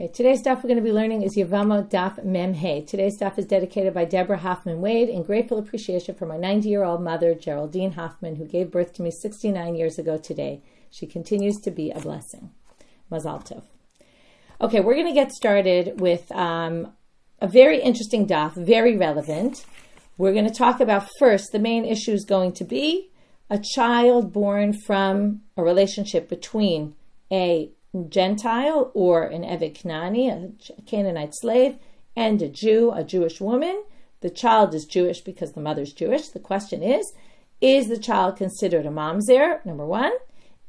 Okay, today's stuff we're going to be learning is Yevamot Daf Mem Hey. Today's stuff is dedicated by Deborah Hoffman Wade in grateful appreciation for my 90 year old mother, Geraldine Hoffman, who gave birth to me 69 years ago today. She continues to be a blessing. Mazal Tov. Okay, we're going to get started with um, a very interesting daf, very relevant. We're going to talk about first the main issue is going to be a child born from a relationship between a Gentile or an Eved Knani, a Canaanite slave, and a Jew, a Jewish woman. The child is Jewish because the mother's Jewish. The question is, is the child considered a mamzer? Number one.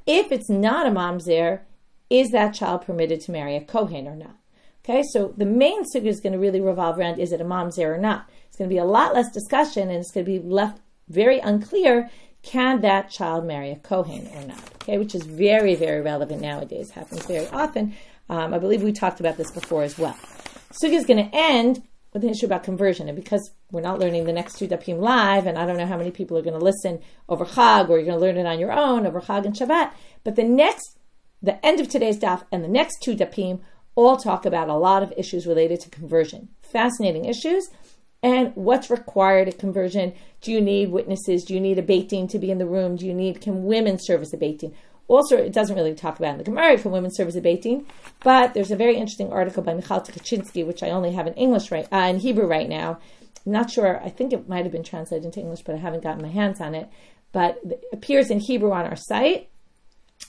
If it's not a mamzer, is that child permitted to marry a Kohen or not? Okay, so the main sugi is going to really revolve around is it a mamzer or not? It's going to be a lot less discussion and it's going to be left very unclear can that child marry a Kohen or not? Okay, which is very, very relevant nowadays, happens very often. Um, I believe we talked about this before as well. Sugi is going to end with an issue about conversion, and because we're not learning the next two dapim live, and I don't know how many people are going to listen over Chag, or you're going to learn it on your own over Chag and Shabbat, but the next, the end of today's daf and the next two dapim all talk about a lot of issues related to conversion. Fascinating issues and what's required at conversion. Do you need witnesses? Do you need a din to be in the room? Do you need, can women serve as a din? Also, it doesn't really talk about in the Gemara, can women serve as a din? But there's a very interesting article by Michal Tukachinsky, which I only have in English right, uh, in Hebrew right now. I'm not sure, I think it might have been translated into English, but I haven't gotten my hands on it. But it appears in Hebrew on our site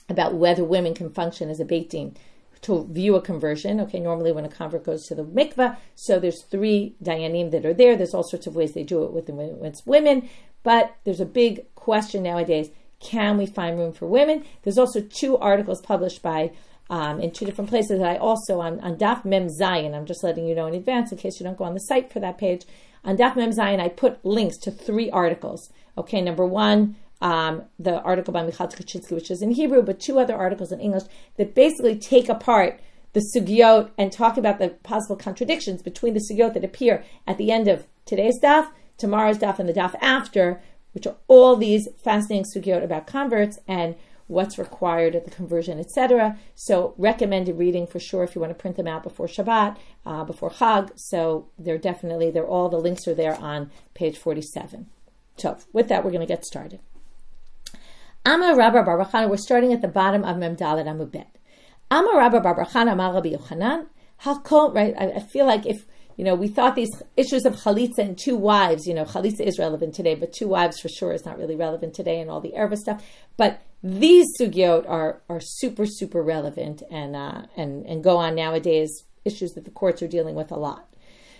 about whether women can function as a din to view a conversion. Okay, normally when a convert goes to the mikveh, so there's three dayanim that are there. There's all sorts of ways they do it with, with women, but there's a big question nowadays: Can we find room for women? There's also two articles published by. Um, in two different places that I also on, on Daf Mem Zayin. I'm just letting you know in advance in case you don't go on the site for that page. On Daf Mem Zayin, I put links to three articles. Okay, number one, um, the article by Michal Tukachinsky, which is in Hebrew, but two other articles in English that basically take apart the sugyot and talk about the possible contradictions between the sugyot that appear at the end of today's daf, tomorrow's daf, and the daf after, which are all these fascinating sugyot about converts and what's required at the conversion, etc. So recommended reading for sure if you want to print them out before Shabbat, uh, before Chag. So they're definitely, they're all, the links are there on page 47. So with that, we're going to get started. Amar Rabba Barbachana, we're starting at the bottom of Memdalet Amubet. Amar Rabba Barbachana, Amar Rabbi Yochanan, Hakol, right? I, I, feel like if, you know, we thought these issues of chalitza and two wives, you know, chalitza is relevant today, but two wives for sure is not really relevant today and all the erva stuff. But these sugyot are, are super, super relevant and, uh, and, and go on nowadays, issues that the courts are dealing with a lot.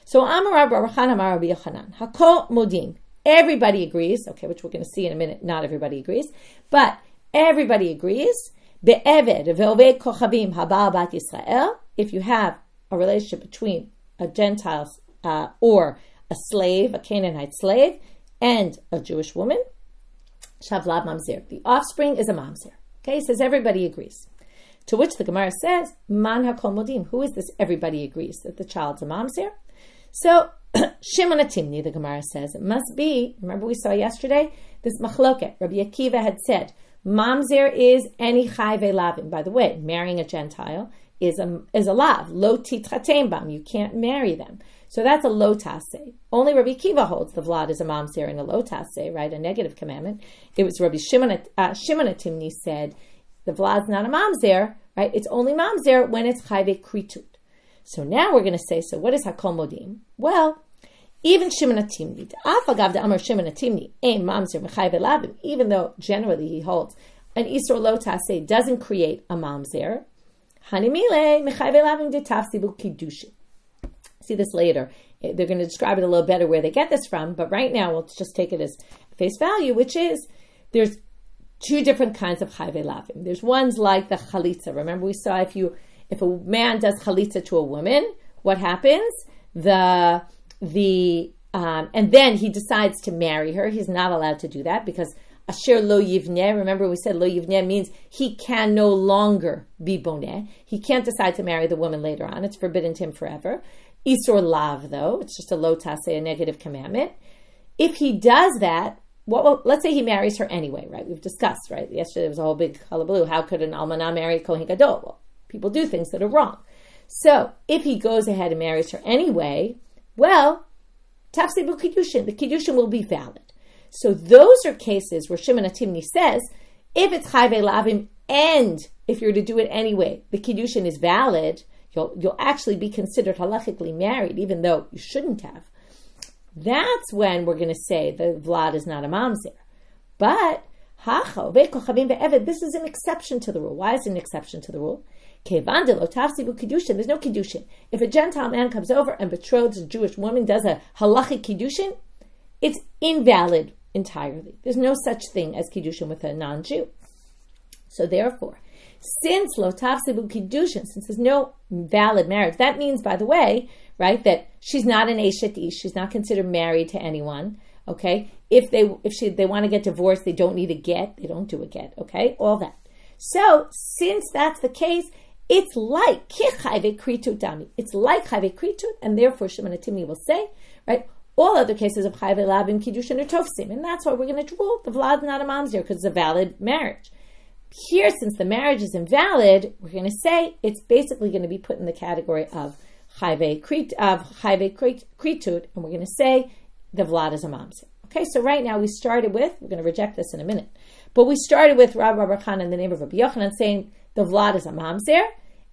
So Amar Rabba Barbachana, Amar Rabbi Yochanan, Hakol Modim. Everybody agrees, okay, which we're going to see in a minute. Not everybody agrees, but everybody agrees. Yisrael. If you have a relationship between a Gentile uh, or a slave, a Canaanite slave, and a Jewish woman, shavlad mamzer. The offspring is a mamzer. Okay, says everybody agrees. To which the Gemara says, man hakol modim. Who is this? Everybody agrees that the child's a mamzer. So Shimon Atimni, the Gemara says, it must be, remember we saw yesterday, this machloket. Rabbi Akiva had said, Mamzer is any chayve lavin. By the way, marrying a Gentile is a, is a lav. Lo bam. You can't marry them. So that's a lo tase. Only Rabbi Akiva holds the vlad is a mamzer and a lo tase, right? A negative commandment. It was Rabbi Shimon, uh, Atimni said, the vlad's not a mamzer, right? It's only mamzer when it's chayve kritut. So now we're going to say, so what is Hakol Modim? Well, even Shimon Atimni, Afagav Amar Shimon Atimni, Ein Mamzer Mechayv Elavim, even though generally he holds an Isur Lotase doesn't create a Mamzer, Hanimile Mechayv Elavim de Tafsibu Kiddushin. See this later. Eh, they're going to describe it a little better where they get this from, but right now we'll just take it as face value, which is there's two different kinds of chayve lavim. There's ones like the chalitza. Remember, we saw if you if a man does chalitza to a woman, what happens? The the um, and then he decides to marry her. He's not allowed to do that because asher lo yivneh. Remember, we said lo yivneh means he can no longer be boneh. He can't decide to marry the woman later on. It's forbidden to him forever. Isor lav, though, it's just a lo tase, a negative commandment. If he does that, well, let's say he marries her anyway, right? We've discussed, right? Yesterday was a whole big hullabaloo. How could an almanah marry Kohen Gadol? Well, People do things that are wrong. So if he goes ahead and marries her anyway, well, tafsibu kiddushin, the kiddushin will be valid. So those are cases where Shimon Atimni says, if it's chayve lavim and if you're to do it anyway, the kiddushin is valid, you'll, you'll actually be considered halachically married, even though you shouldn't have. That's when we're going to say the Vlad is not a mamzer. But this is an exception to the rule. Why is it an exception to the rule? There's no kiddushin. If a Gentile man comes over and betroths a Jewish woman, does a halachic kiddushin, it's invalid entirely. There's no such thing as kiddushin with a non-Jew. So therefore, since lo tafsibu kiddushin, since there's no valid marriage, that means, by the way, right, that she's not an eshet she's not considered married to anyone. Okay, if they if she they want to get divorced, they don't need a get, they don't do a get. Okay, all that. So since that's the case, it's like kichayve kritut dami. It's like chayve kritut, and therefore Shimon Atimni will say, right, all other cases of chayve labim kiddushin are tofsim, and that's why we're going to rule the vlad not a mamzer because it's a valid marriage. Here, since the marriage is invalid, we're going to say it's basically going to be put in the category of chayve krit of chayve kritut, and we're going to say the vlad is a mamzer. Okay, so right now we started with we're going to reject this in a minute, but we started with Rabbi Khan in the name of Rabbi Yochanan saying the vlad is a mamzer.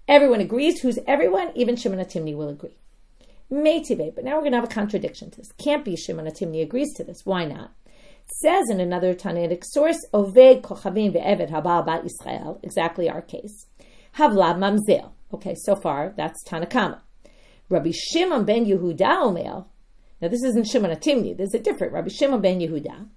Everyone agrees. Who's everyone? Even Shimon Atimni will agree. Meitive, but now we're going to have a contradiction to this. Can't be Shimon Atimni agrees to this. Why not? says in another Tannaitic source, Oved Kochavim ve'eved habal bat Israel, exactly our case. Havlad mamzel. Okay, so far that's Tanakama. Rabbi Shimon ben Yehuda Omer. Now this isn't Shimon Atimni. There's a different Rabbi Shimon ben Yehuda.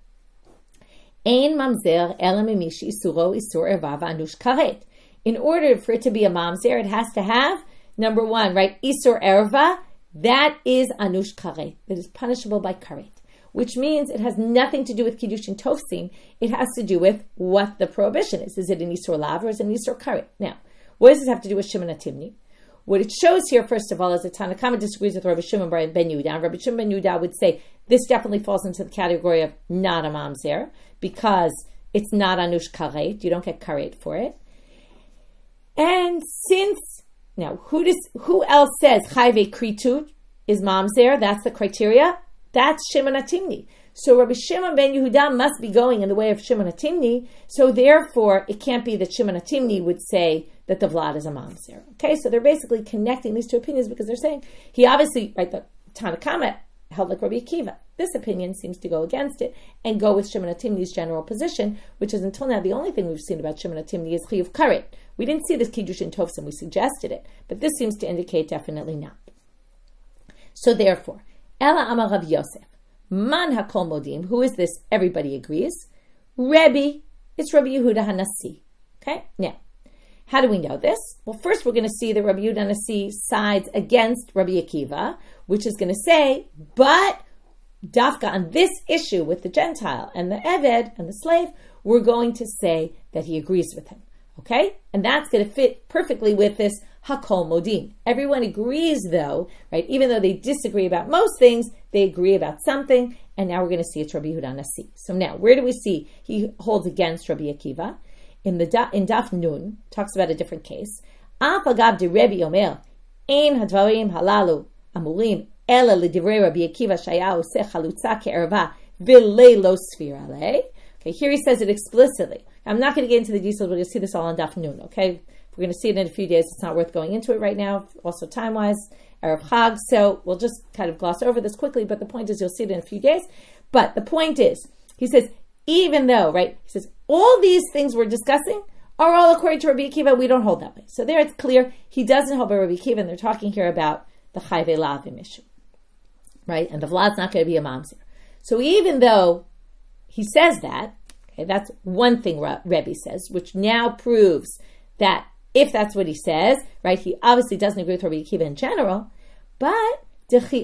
Ein mamzer elam imishi isuro isur evav anush karet. In order for it to be a mamzer, it has to have number one, right? Isur erva. That is anush karet. That is punishable by karet which means it has nothing to do with Kiddushin Tofsim. It has to do with what the prohibition is. Is it an Isur Lav or is it an Isur Karet? Now, what does this have to do with Shimon Atimni? What it shows here, first of all, is that Tanakama disagrees with Rabbi Shimon ben Yehuda. Rabbi Shimon ben Yehuda would say this definitely falls into the category of not a mamzer because it's not anush karet. You don't get karet for it. And since now, who does who else says chayve kritut is mamzer? That's the criteria. That's Shimon Atimni. So Rabbi Shimon ben Yehuda must be going in the way of Shimon Atimni. So therefore, it can't be that Shimon Atimni would say that the Vlad is a mamzer. Okay, so they're basically connecting these two opinions because they're saying he obviously, right, the Tanakama held like Rabbi Akiva. This opinion seems to go against it and go with Shimon Atimni's general position, which is until now the only thing we've seen about Shimon Atimni is Chiyuv Karet. We didn't see this Kiddushin Tofsim, we suggested it, but this seems to indicate definitely not. So therefore, Ella Amar Rav Yosef. Man Hakol Modim. Who is this? Everybody agrees. Rebbe. It's Rabbi Yehuda Hanasi. Okay? Now, how do we know this? Well, first we're going to see that Rabbi Yehuda Hanasi sides against Rabbi Akiva, which is going to say, but Dafka on this issue with the Gentile and the Eved and the slave, we're going to say that he agrees with him. Okay? And that's going to fit perfectly with this Hakol Modim. Everyone agrees, though, right? Even though they disagree about most things, they agree about something. And now we're going to see it's Rabbi Yehuda Nasi. So now, where do we see he holds against Rabbi Akiva? In the in Daf Nun, talks about a different case. Af agav de Omer, ein hadvarim halalu amurim ela ledivrei Rabbi Akiva shaya oseh chalutza ke'erva lo Okay, here he says it explicitly. I'm not going to get into the details. We're going to see this all on Daf Nun. Okay, we're going to see it in a few days. It's not worth going into it right now. Also, time wise, Erev Chag. So we'll just kind of gloss over this quickly. But the point is, you'll see it in a few days. But the point is, he says, even though, right? He says all these things we're discussing are all according to Rabbi Akiva. We don't hold that way. So there, it's clear he doesn't hold by Rabbi Akiva, and they're talking here about the Chayve Lavim issue, right? And the Vlad's not going to be a mamzer. So even though he says that, okay, that's one thing Rebbe says, which now proves that if that's what he says, right? He obviously doesn't agree with Rabbi Akiva in general, but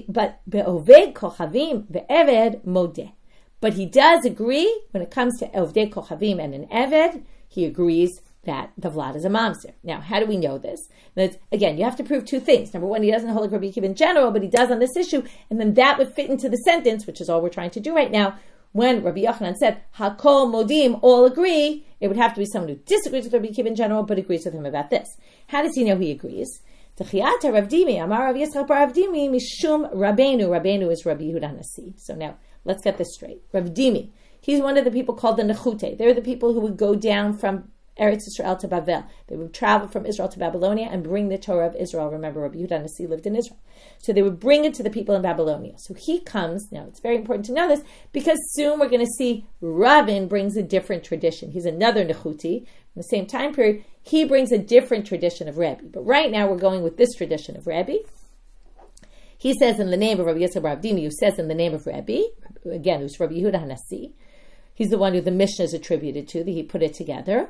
but be'oved kochavim ve'eved modeh. But he does agree when it comes to oved kochavim and an eved, he agrees that the vlad is a mamzer. Now, how do we know this? That again, you have to prove two things. Number one, he doesn't hold like Rabbi in general, but he does on this issue, and then that would fit into the sentence, which is all we're trying to do right now. When Rabbi Yochanan said Hakol Modim, all agree, it would have to be someone who disagrees with Rabbi Akiva in general, but agrees with him about this. How does he know he agrees? Techiyata Rav Dimi, Amar Rav Yitzchak Bar Rav Dimi, Mishum Rabbeinu. Rabbeinu is Rabbi Yehuda. So now, let's get this straight. Rav Dimi, he's one of the people called the Nechute. They're the people who would go down from Eretz Israel to Babel. They would travel from Israel to Babylonia and bring the Torah of Israel. Remember, Rabbi Yehuda Nasi lived in Israel. So they would bring it to the people in Babylonia. So he comes, now it's very important to know this, because soon we're going to see Ravin brings a different tradition. He's another Nechuti. In the same time period, he brings a different tradition of Rebbe. But right now we're going with this tradition of Rebbe. He says in the name of Rabbi Yisrael Ravdini, who says in the name of Rebbe, again, who's Rabbi Yehuda Hanasi. He's the one who the Mishnah is attributed to, that he put it together.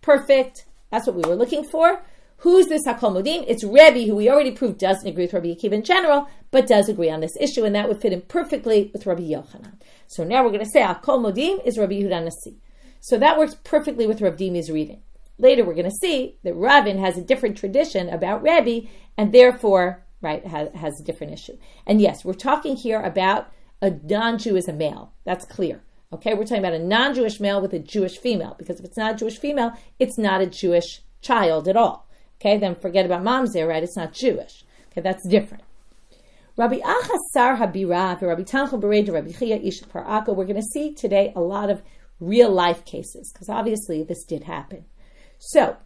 Perfect. That's what we were looking for. Who's this Hakol Modim? It's Rebbe, who we already proved doesn't agree with Rabbi Akiva in general, but does agree on this issue, and that would fit in perfectly with Rabbi Yochanan. So now we're going to say Hakol Modim is Rabbi Yehuda Nasi. So that works perfectly with Rav Dimi's reading. Later, we're going to see that Ravin has a different tradition about Rebbe, and therefore, right, has, has a different issue. And yes, we're talking here about a non-Jew as a male. That's clear. Okay, we're talking about a non-Jewish male with a Jewish female, because if it's not a Jewish female, it's not a Jewish child at all. Okay, then forget about mamzer, right? It's not Jewish. Okay, that's different. Rabbi Achasar Habira, Rabbi Tanchel Bered, Rabbi Chia Ish Parako. We're going to see today a lot of real life cases, because obviously this did happen. So,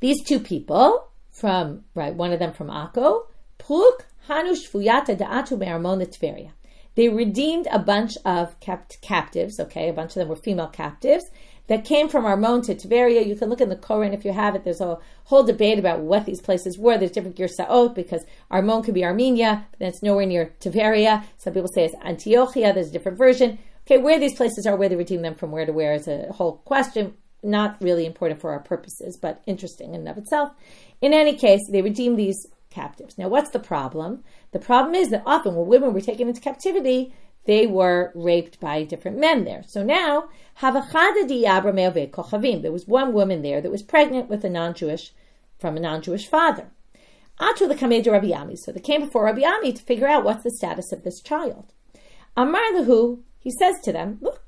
these two people from, right, one of them from Akko, Pruk Hanush Fuyata Da'atu Be'armona Tveria. They redeemed a bunch of capt- captives, okay, a bunch of them were female captives, that came from Armon to Tveria. You can look in the Koren if you have it. There's a whole debate about what these places were. There's different Girsaot because Armon could be Armenia, but it's nowhere near Tveria. Some people say it's Antiochia. There's a different version. Okay, where these places are, where they redeem them from where to where is a whole question. Not really important for our purposes, but interesting in and of itself. In any case, they redeem these captives. Now, what's the problem? The problem is that often when women were taken into captivity, they were raped by different men there. So now, there was one woman there that was pregnant with a non-Jewish, from a non-Jewish father. So they came before Rabbi Ami to figure out what's the status of this child. Amar Lahu, he says to them, look,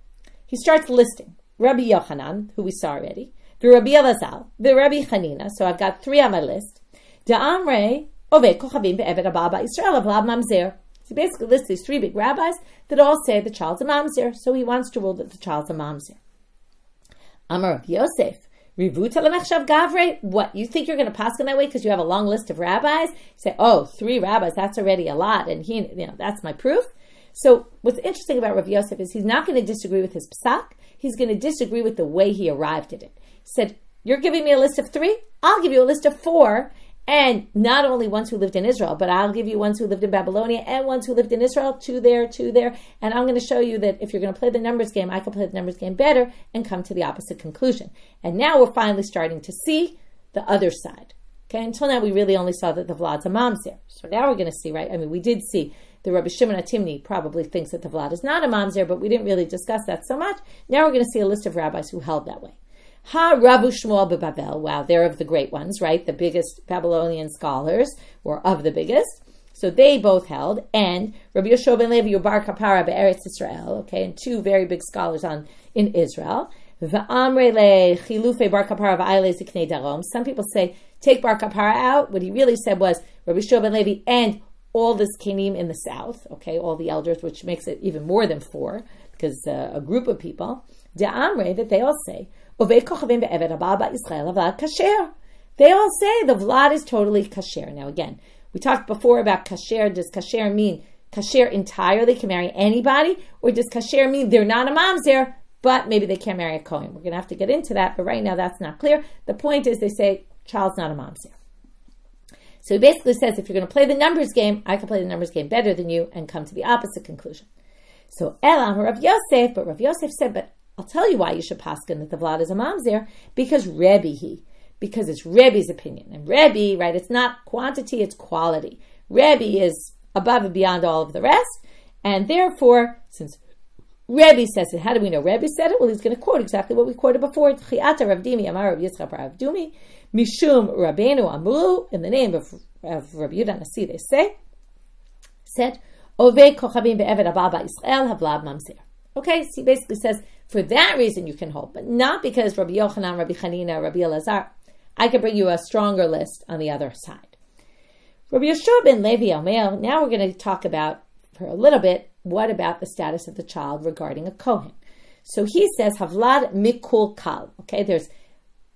he starts listing Rabbi Yochanan, who we saw already, the Rabbi Elazar, the Rabbi Chanina. So I've got three on my list. Da'amre Abba Israel Mamzer. He basically lists these three big rabbis that all say the child's a mamzer, so he wants to rule that the child's a mamzer. Amar Yosef, Rivuta gavre. What you think you're going to pass in that way because you have a long list of rabbis? You say, oh, three rabbis, that's already a lot, and he, you know, that's my proof. So what's interesting about Rav Yosef is he's not going to disagree with his psak. He's going to disagree with the way he arrived at it. He said, "You're giving me a list of three. I'll give you a list of four, and not only ones who lived in Israel, but I'll give you ones who lived in Babylonia and ones who lived in Israel. Two there, two there, and I'm going to show you that if you're going to play the numbers game, I can play the numbers game better and come to the opposite conclusion. And now we're finally starting to see the other side." Okay, until now we really only saw that the Vlad's a mamzer. So now we're going to see, right? I mean, we did see the Rabbi Shimon Atimni probably thinks that the Vlad is not a mamzer, but we didn't really discuss that so much. Now we're going to see a list of rabbis who held that way. Ha Rabu Shmuel Babel. Wow, they're of the great ones, right? The biggest Babylonian scholars were of the biggest. So they both held, and Rabbi Yoshua ben Levi Bar Kapara Be'eretz Israel, okay, and two very big scholars on in Israel. Some people say take Bar Kapara out. What he really said was Rabbi Shua ben Levi and all the Zkanim in the south, okay, all the elders, which makes it even more than four, because uh, a group of people, Amre, that they all say, they all say the Vlad is totally kasher. Now again, we talked before about kasher. Does kasher mean kasher entirely can marry anybody, or does kasher mean they're not a mamzer, but maybe they can't marry a kohen? We're going to have to get into that, but right now that's not clear. The point is they say child's not a mamzer. So he basically says, if you're going to play the numbers game, I can play the numbers game better than you and come to the opposite conclusion. So Elam Rav Yosef, but Rav Yosef said, but I'll tell you why you should paskin that the Vlad is a mamzer, because Rebbe he, because it's Rebbe's opinion. And Rebbe, right, it's not quantity, it's quality. Rebbe is above and beyond all of the rest, and therefore, since Rebbe says it, how do we know Rebbe said it? Well, he's going to quote exactly what we quoted before. Chiata Rav Dimi Amar Rav Yitzchak Rav Dumi. Mishum Rabbeinu Amru, in the name of, of Rabbi Yudan Nasi, they say, said, Ove Kochavim Be'eved Abba Israel Havlab Mamzer. Okay, so he basically says, For that reason, you can hold, but not because Rabbi Yochanan, Rabbi Chanina, Rabbi Elazar. I can bring you a stronger list on the other side. Rabbi Yeshua ben Levi Omer. Now we're going to talk about for a little bit what about the status of the child regarding a kohen. So he says Havlad Mikul Kal. Okay, there's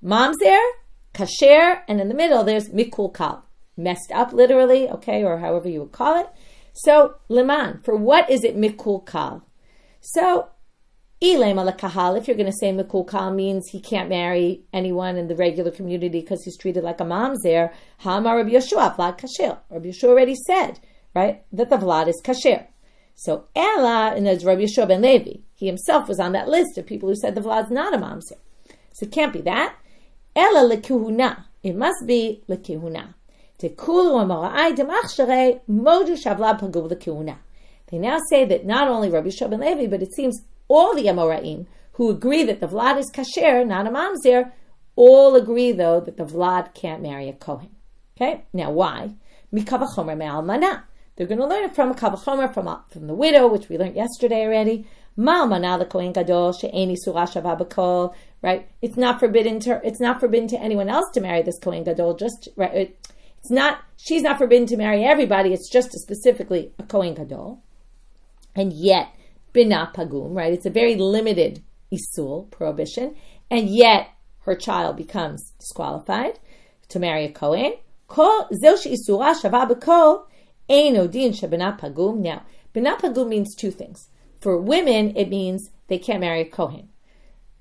mamzer, kasher, and in the middle there's Mikul Kal, messed up literally. Okay, or however you would call it. So liman, for what is it Mikul Kal? So If you're going to say Mikul Kal means he can't marry anyone in the regular community because he's treated like a mamzer, Hama Rabbi Yeshua, Vlad Kasher. Rabbi Yeshua already said, right, that the Vlad is Kasher. So Ella, and as Rabbi Yeshua ben Levi, he himself was on that list of people who said the Vlad's not a mamzer. So it can't be that. Ella lekuhuna. It must be lekihuna. Lekihuna. They now say that not only Rabbi Yeshua ben Levi, but it seems all the Amoraim who agree that the Vlad is kasher, not a mamzer, all agree though that the Vlad can't marry a Kohen. Okay, now why? Mikavachomer me'almana. They're going to learn it from a kavachomer from uh, from the widow, which we learned yesterday already. Ma'almana the Kohen Gadol she'eni surah Right? It's not forbidden to it's not forbidden to anyone else to marry this Kohen Gadol. Just right. It's not. She's not forbidden to marry everybody. It's just a specifically a Kohen Gadol. And yet, bina pagum, right? It's a very limited isul prohibition, and yet her child becomes disqualified to marry a kohen. Now, bina pagum means two things. For women, it means they can't marry a kohen.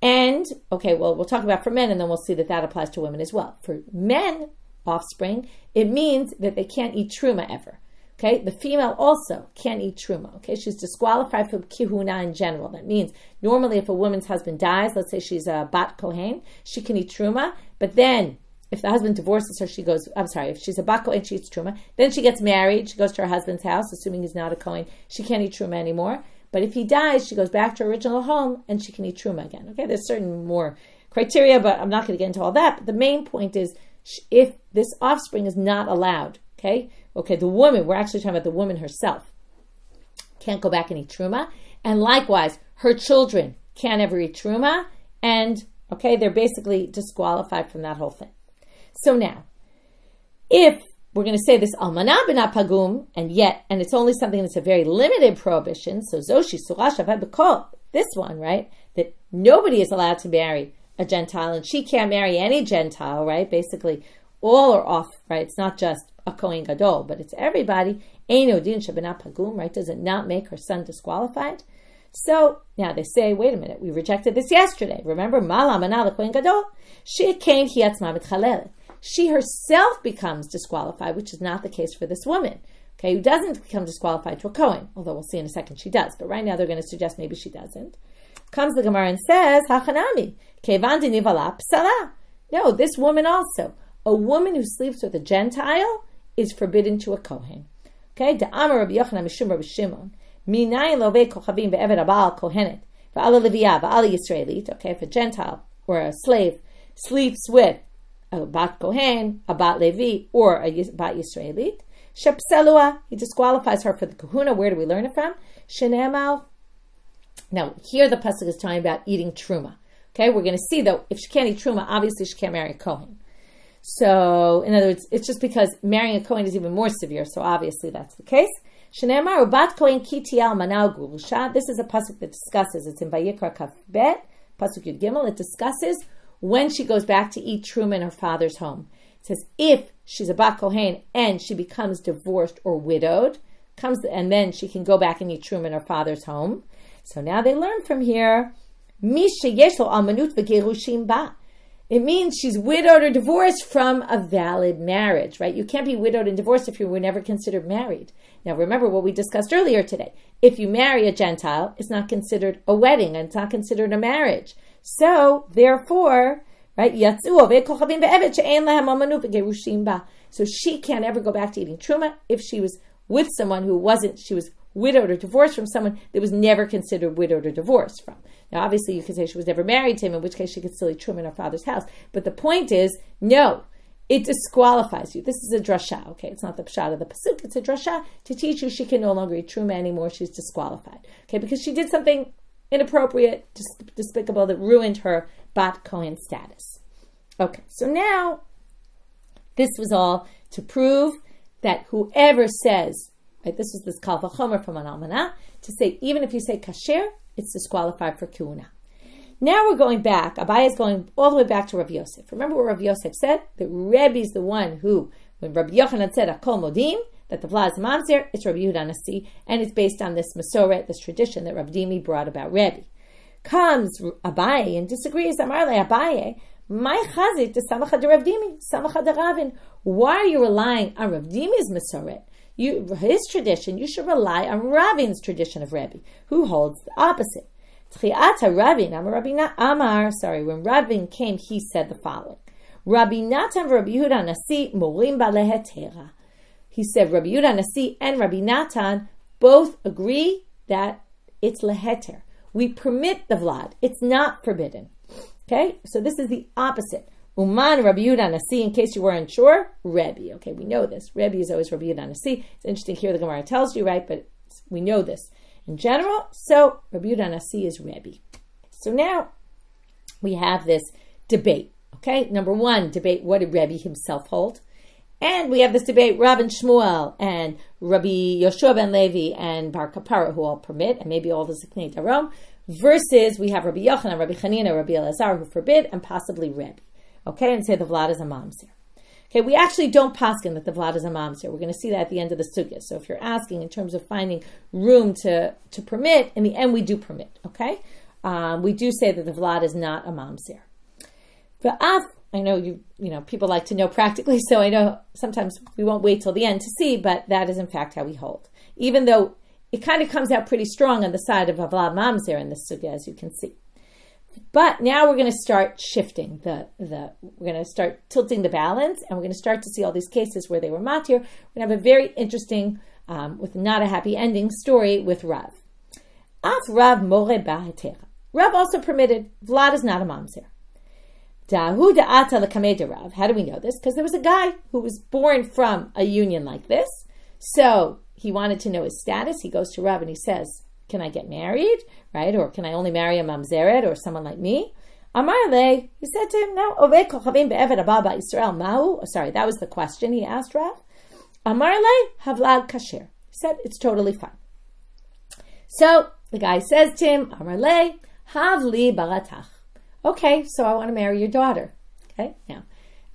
And okay, well, we'll talk about for men, and then we'll see that that applies to women as well. For men, offspring, it means that they can't eat truma ever. Okay, the female also can't eat truma. Okay, she's disqualified from kihuna in general. That means normally, if a woman's husband dies, let's say she's a bat kohen, she can eat truma. But then, if the husband divorces her, she goes. I'm sorry, if she's a bat kohen, she eats truma. Then she gets married. She goes to her husband's house, assuming he's not a kohen. She can't eat truma anymore. But if he dies, she goes back to her original home and she can eat truma again. Okay, there's certain more criteria, but I'm not going to get into all that. But the main point is, if this offspring is not allowed, okay, Okay, the woman, we're actually talking about the woman herself, can't go back and eat truma. And likewise, her children can't ever eat truma. And, okay, they're basically disqualified from that whole thing. So now, if we're going to say this almana pagum, and yet, and it's only something that's a very limited prohibition. So zoshi surasha bekol, this one, right? That nobody is allowed to marry a Gentile, and she can't marry any Gentile, right? Basically, all are off, right? It's not just a Kohen Gadol, but it's everybody. Pagum, right? Does it not make her son disqualified? So now they say, wait a minute, we rejected this yesterday. Remember, Malam Kohen Gadol? She came She herself becomes disqualified, which is not the case for this woman. Okay, who doesn't become disqualified to a Kohen, although we'll see in a second she does. But right now they're going to suggest maybe she doesn't. Comes the Gemara and says, Hachanami, Kevan psala. No, this woman also. A woman who sleeps with a Gentile is forbidden to a Kohen. Okay, the Amar Rabbi Yochanan Mishum Rabbi Shimon, Minayin Love Kochavim Be'eved Abal Kohenet, Va'ala Leviyah, Va'ala Yisraelit, okay, if a Gentile or a slave sleeps with a Bat Kohen, a Bat Levi, or a Bat Yisraelit, Shepselua, he disqualifies her for the kahuna. Where do we learn it from? Shenemal. Now, here the Pasuk is talking about eating truma. Okay, we're going to see though, if she can't eat truma, obviously she can't marry a Kohen. So, in other words, it's just because marrying a Kohen is even more severe, so obviously that's the case. Kohen. This is a pasuk that discusses. It's in Vayikra Kaf Bet, pasuk Yud Gimel. It discusses when she goes back to eat truma in her father's home. It says if she's a bat Kohen and she becomes divorced or widowed, comes and then she can go back and eat truma in her father's home. So now they learn from here. Misha almanut v'gerushim ba. It means she's widowed or divorced from a valid marriage, right? You can't be widowed and divorced if you were never considered married. Now, remember what we discussed earlier today. If you marry a Gentile, it's not considered a wedding and it's not considered a marriage. So, therefore, right? So she can't ever go back to eating truma if she was with someone who wasn't, she was widowed or divorced from someone that was never considered widowed or divorced from. Now, obviously, you could say she was never married to him, in which case she could still eat truma in her father's house. But the point is, no, it disqualifies you. This is a drasha, okay? It's not the pshat of the pasuk. It's a drasha to teach you she can no longer eat truma anymore. She's disqualified, okay? Because she did something inappropriate, despicable, that ruined her Bat Cohen status. Okay, so now this was all to prove that whoever says, right, this was this Kal Vachomer from an Almanah, to say even if you say kasher, it's disqualified for kuna. Now we're going back. Abaye is going all the way back to Rav Yosef. Remember what Rav Yosef said? That Rebbe is the one who, when Rabbi Yochanan said Akol Modim, that the Vlad is Mamzer, it's Rabbi Yehuda Nasi, and it's based on this Masoret, this tradition that Rabbi Dimi brought about Rebbe. Comes Abaye and disagrees. Amarle Abaye, my chazit to Samacha de Rav Dimi, Samacha de Ravin. Why are you relying on Rav Dimi's Masoret? You, his tradition, you should rely on Ravin's tradition of Rebbe, who holds the opposite. Tchiata Ravin, Amar Rabbi Amar, sorry, when Ravin came, he said the following. Rabbi Natan Rabbi Yehuda Nasi Morim Balehetera. He said Rabbi Yehuda Nasi and Rabbi Natan both agree that it's leheter. We permit the vlad. It's not forbidden. Okay, so this is the opposite. Uman Rabbi Yehuda in case you weren't sure, Rebbe. Okay, we know this. Rebbe is always Rabbi Yehuda. It's interesting here the Gemara tells you, right? But we know this in general. So Rabbi Yehuda is Rebbe. So now we have this debate. Okay, number one, debate what did Rebbe himself hold? And we have this debate, and Shmuel and Rabbi Yoshua ben Levi and Bar Kapara, who all permit, and maybe all the Ziknei Darom, versus we have Rabbi Yochanan, Rabbi Chanina, Rabbi Elazar, who forbid, and possibly Rebbe. Okay, and say the Vlad is a mamzer. Okay, we actually don't paskin that the Vlad is a mamzer. We're going to see that at the end of the sugya. So if you're asking in terms of finding room to, to permit, in the end we do permit. Okay, um, we do say that the Vlad is not a mamzer. But I know you you know people like to know practically, so I know sometimes we won't wait till the end to see, but that is in fact how we hold. Even though it kind of comes out pretty strong on the side of Avlad Mamzer in this sugya, as you can see. But now we're going to start shifting the the we're going to start tilting the balance, and we're going to start to see all these cases where they were matir. We're going to have a very interesting, um, with not a happy ending, story with Rav. Af Rav more Rav also permitted Vlad is not a mamzer. Dahu da'ata Rav. How do we know this? Because there was a guy who was born from a union like this. So he wanted to know his status. He goes to Rav and he says, Can I get married? Right? Or can I only marry a mamzeret or someone like me? Amar le, he said to him, No, oved kochavim be'eved ababa Israel mahu. Sorry, that was the question he asked Rav. Amar le, havlad kasher. He said, It's totally fine. So the guy says to him, Amar le, havli baratach okay, so I want to marry your daughter. Okay, now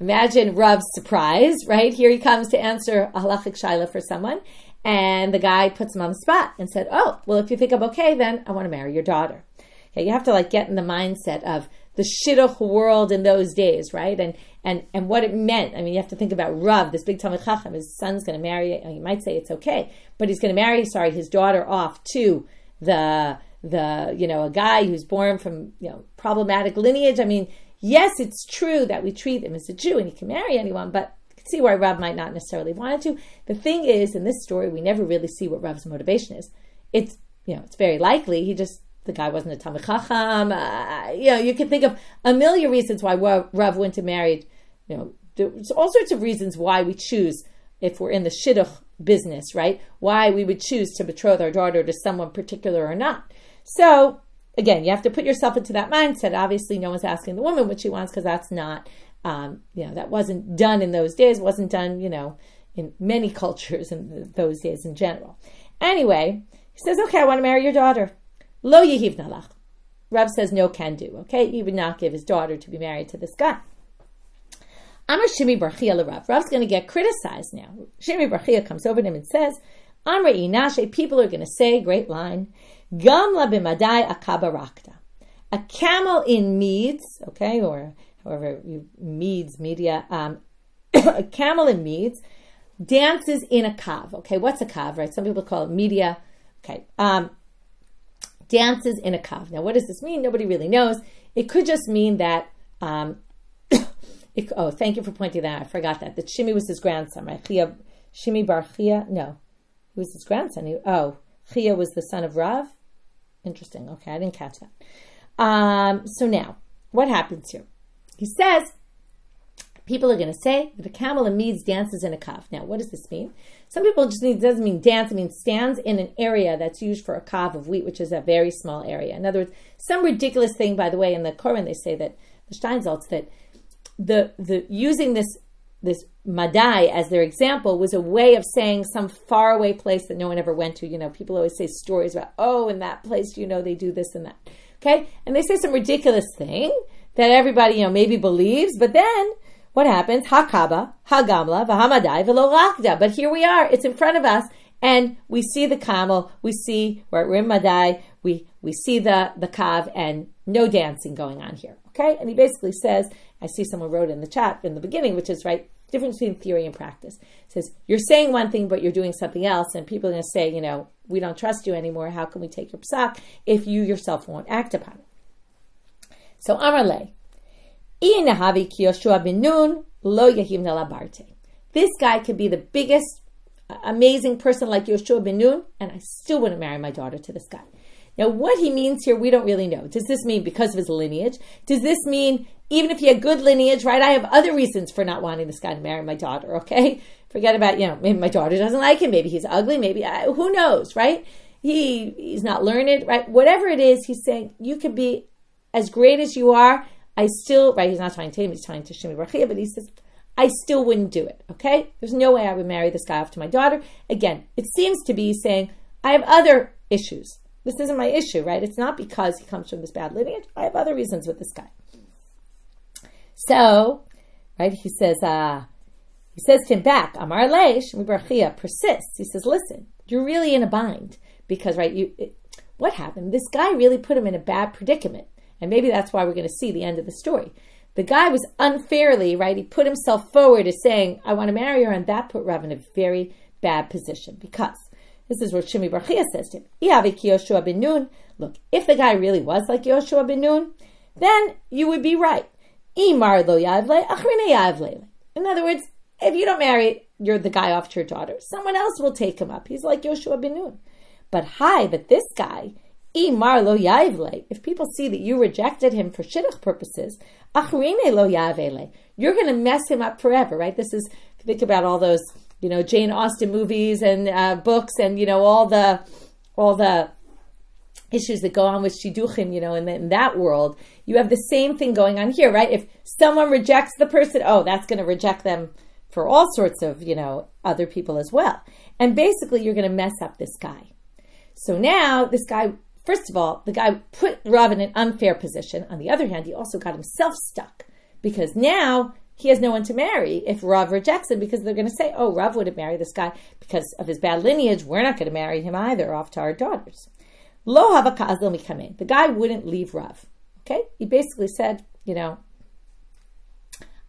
imagine Rav's surprise, right? Here he comes to answer a halachic shaila for someone, and the guy puts him on the spot and said, oh, well, if you think I'm okay, then I want to marry your daughter. Okay, you have to like get in the mindset of the shidduch world in those days, right? And and and what it meant. I mean, you have to think about Rav, this big Talmud Chacham. His son's going to marry. You might say it's okay, but he's going to marry, sorry, his daughter off to the the you know a guy who's born from you know problematic lineage. I mean, yes, it's true that we treat him as a Jew and he can marry anyone, but see why Rav might not necessarily want to. The thing is, in this story, we never really see what Rav's motivation is. It's you know it's very likely he just the guy wasn't a Talmud Chacham. Uh, you know, you can think of a million reasons why Rav went to married. You know, there's all sorts of reasons why we choose if we're in the shidduch business, right? Why we would choose to betroth our daughter to someone particular or not. So again, you have to put yourself into that mindset. Obviously, no one's asking the woman what she wants because that's not, um, you know, that wasn't done in those days. wasn't done, you know, in many cultures in those days in general. Anyway, he says, "Okay, I want to marry your daughter." Lo yehiv nalach. Rav says no can do. Okay, he would not give his daughter to be married to this guy. Amar Shimi Barchia Rav. Rav's going to get criticized now. Shimi Barchia comes over to him and says, Amar Inashe, people are going to say, great line, Gamla b'madai akabarakta. A camel in Medes, okay, or however you, Medes media, um, camel in Medes dances in a kav. Okay, what's a kav, right? Some people call it media. Okay, um, dances in a kav. Now, what does this mean? Nobody really knows. It could just mean that. Um, it, oh, thank you for pointing that out. I forgot that. That Shimi was his grandson, right? Chia, Shimi Bar Chia? No, he was his grandson. He, oh, Chia was the son of Rav. Interesting. Okay, I didn't catch that. Um, so now, what happens here? He says, people are going to say that a camel in Medes dances in a kav. Now, what does this mean? Some people just mean it doesn't mean dance, it means stands in an area that's used for a kav of wheat, which is a very small area. In other words, some ridiculous thing, by the way, in the Koren they say that the Steinsaltz that the the using this this Madai as their example was a way of saying some faraway place that no one ever went to. You know, people always say stories about, oh, in that place, you know, they do this and that. Okay? And they say some ridiculous thing that everybody, you know, maybe believes, but then what happens? Hakaba, Hagamla, Vahamadai, Velorakda. But here we are, it's in front of us, and we see the camel, we see, we're in Madai, we, we see the, the kav, and no dancing going on here. Okay? And he basically says, I see someone wrote in the chat in the beginning, which is right, difference between theory and practice. Says, you're saying one thing, but you're doing something else, and people are going to say, you know, we don't trust you anymore. How can we take your psak if you yourself won't act upon it? So Amarle, Iinahavi ki Yoshua ben Nun lo yahim labarte. this guy could be the biggest, uh, amazing person like Yoshua ben Nun, and I still wouldn't marry my daughter to this guy. Now, what he means here, we don't really know. Does this mean because of his lineage? Does this mean even if he had good lineage, right? I have other reasons for not wanting this guy to marry my daughter, okay? Forget about, you know, maybe my daughter doesn't like him, maybe he's ugly, maybe, I, who knows, right? He He's not learned, right? Whatever it is, he's saying, you can be as great as you are. I still, right? He's not talking to him, he's talking to Shimi Barchia, but he says, I still wouldn't do it, okay? There's no way I would marry this guy off to my daughter. Again, it seems to be saying, I have other issues this isn't my issue, right? It's not because he comes from this bad lineage. I have other reasons with this guy. So, right, he says, uh, he says to him back, Amar Leish, Mibrachia persists. He says, listen, you're really in a bind because, right, you, it, what happened? This guy really put him in a bad predicament. And maybe that's why we're going to see the end of the story. The guy was unfairly, right, he put himself forward as saying, I want to marry her, and that put Rav in a very bad position because this is what Shimi Barchia says to him. Yoshua ben Nun. Look, if the guy really was like Yoshua ben Nun, then you would be right. In other words, if you don't marry you're the guy off to your daughter, someone else will take him up. He's like Yoshua ben Nun. But hi, but this guy, Imar lo yavle, if people see that you rejected him for shidduch purposes, achrine lo yavele, you're going to mess him up forever, right? This is, think about all those you know Jane Austen movies and uh, books and you know all the all the issues that go on with shidduchim, you know, in, the, in that world, you have the same thing going on here, right? If someone rejects the person, oh, that's going to reject them for all sorts of, you know, other people as well. And basically, you're going to mess up this guy. So now, this guy, first of all, the guy put Rav in an unfair position. On the other hand, he also got himself stuck because now he has no one to marry if Rav rejects him because they're going to say, oh, Rav wouldn't marry this guy because of his bad lineage. We're not going to marry him either off to our daughters. Lo mikame. The guy wouldn't leave Rav. Okay? He basically said, you know,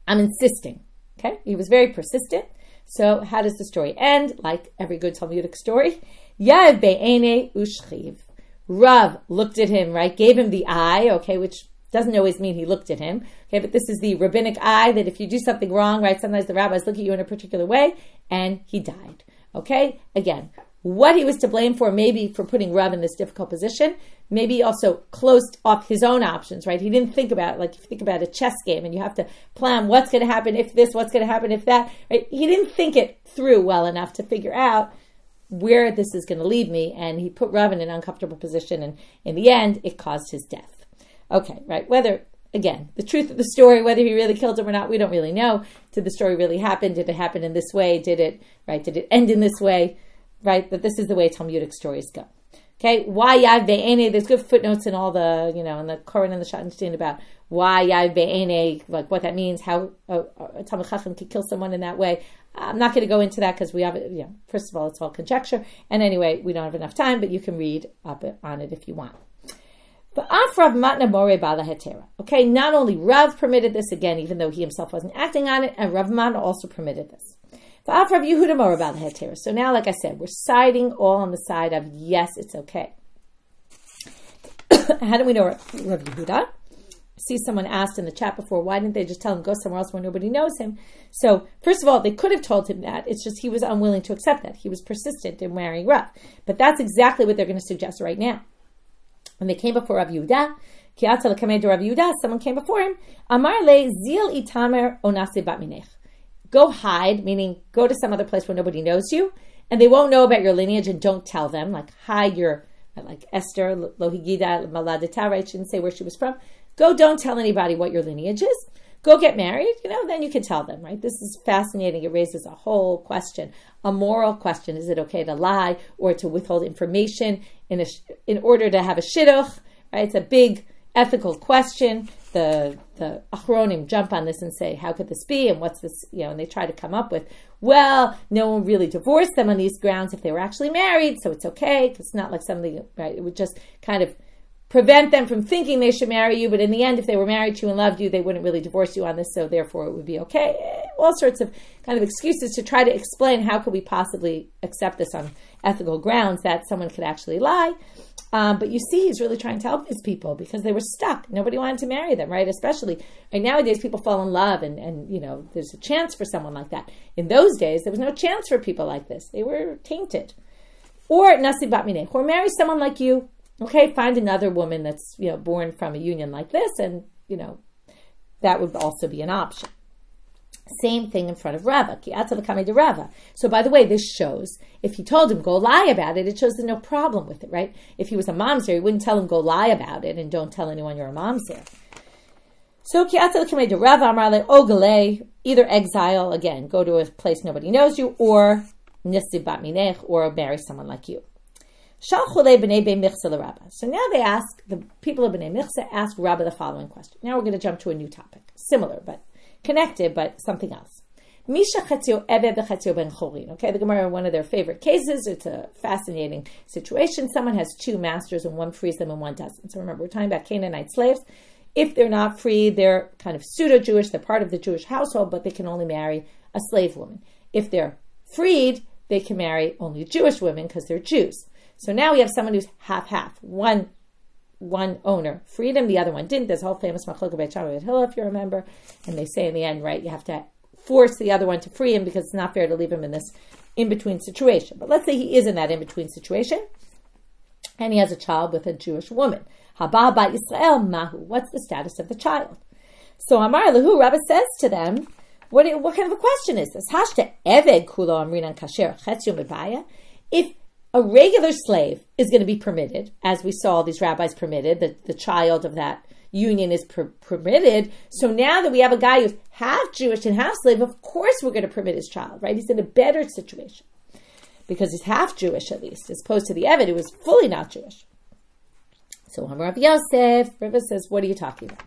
I'm insisting. Okay? He was very persistent. So how does the story end? Like every good Talmudic story. Yav be'ene ushchiv. Rav looked at him, right? Gave him the eye, okay, which doesn't always mean he looked at him. Okay, but this is the rabbinic eye that if you do something wrong, right, sometimes the rabbis look at you in a particular way, and he died. Okay, again, what he was to blame for, maybe for putting Rav in this difficult position, maybe also closed off his own options, right? He didn't think about like if you think about a chess game and you have to plan what's going to happen if this, what's going to happen if that, right? He didn't think it through well enough to figure out where this is going to lead me, and he put Rav in an uncomfortable position, and in the end, it caused his death. Okay, right. Whether, again, the truth of the story, whether he really killed him or not, we don't really know. Did the story really happen? Did it happen in this way? Did it, right? Did it end in this way? Right? But this is the way Talmudic stories go. Okay, why Yav Be'ene, there's good footnotes in all the, you know, in the Koren and the Schottenstein about why Yav Be'ene, like what that means, how a, a Talmud Chacham can kill someone in that way. I'm not going to go into that because we have, you know, first of all, it's all conjecture. And anyway, we don't have enough time, but you can read up on it if you want. But Afrav Matna More Bala Hetera. Okay, not only Rav permitted this again, even though he himself wasn't acting on it, and Rav Matna also permitted this. Afrav Yehuda More Bala Hetera. So now, like I said, we're siding all on the side of yes, it's okay. How do we know Rav Yehuda? See someone asked in the chat before, why didn't they just tell him go somewhere else where nobody knows him? So, first of all, they could have told him that. It's just he was unwilling to accept that. He was persistent in marrying Rav. But that's exactly what they're going to suggest right now. When they came before Rav Yehuda, Someone came before him. Amar le zil itamer onase batminech. Go hide, meaning go to some other place where nobody knows you, and they won't know about your lineage, and don't tell them. Like hide your, like Esther lohigida maladita. Right? Shouldn't say where she was from. Go, don't tell anybody what your lineage is. Go get married. You know, then you can tell them. Right? This is fascinating. It raises a whole question, a moral question. Is it okay to lie or to withhold information in a, in order to have a shidduch? Right? It's a big ethical question. The the Achronim jump on this and say, how could this be? And what's this? You know, and they try to come up with, well, no one really divorced them on these grounds if they were actually married, so it's okay. It's not like something, right? It would just kind of prevent them from thinking they should marry you, but in the end, if they were married to you and loved you, they wouldn't really divorce you on this, so therefore it would be okay. All sorts of kind of excuses to try to explain how could we possibly accept this on ethical grounds that someone could actually lie. Um, but you see, he's really trying to help these people because they were stuck. Nobody wanted to marry them, right? Especially right nowadays, people fall in love, and and you know, there's a chance for someone like that. In those days, there was no chance for people like this. They were tainted. Or nasi bat or marry someone like you. Okay, find another woman that's you know born from a union like this, and you know, that would also be an option. Same thing in front of Rava. So by the way, this shows if he told him go lie about it, it shows there's no problem with it, right? If he was a mamzer, he wouldn't tell him go lie about it and don't tell anyone you're a mamzer. So either exile again, go to a place nobody knows you, or or marry someone like you. So now they ask, the people of Bnei Michsa ask Rabba the following question. Now we're going to jump to a new topic, similar, but connected, but something else. Misha Chetzio Ebe v'Chetzio Ben Chorin. Okay, the Gemara, one of their favorite cases. It's a fascinating situation. Someone has two masters and one frees them and one doesn't. So remember, we're talking about Canaanite slaves. If they're not free, they're kind of pseudo Jewish. They're part of the Jewish household, but they can only marry a slave woman. If they're freed, they can marry only Jewish women because they're Jews. So now we have someone who's half half. One one owner freedom, the other one didn't. There's a whole famous Machlokah Beit Shammai Hill, if you remember. And they say in the end, right, you have to force the other one to free him because it's not fair to leave him in this in between situation. But let's say he is in that in between situation, and he has a child with a Jewish woman. Haba ba Israel mahu. What's the status of the child? So Amar Lahu, Rabbi says to them, what, what kind of a question is this? Hashta eved kulo amrinan kasher chetzio If a regular slave is going to be permitted, as we saw these rabbis permitted, that the child of that union is per- permitted. So now that we have a guy who's half Jewish and half slave, of course we're going to permit his child, right? He's in a better situation because he's half Jewish at least, as opposed to the Evid who was fully not Jewish. So Rav Yosef, Riva says, what are you talking about?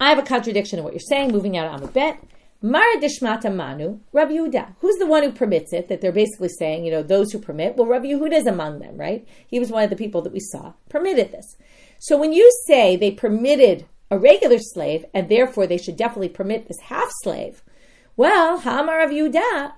I have a contradiction in what you're saying, moving out on the bet. Mara Dishmata Manu, Rabbi Yehuda. Who's the one who permits it? That they're basically saying, you know, those who permit. Well, Rabbi Yehuda is among them, right? He was one of the people that we saw permitted this. So when you say they permitted a regular slave and therefore they should definitely permit this half slave, well, Hamar Rabbi Yehuda,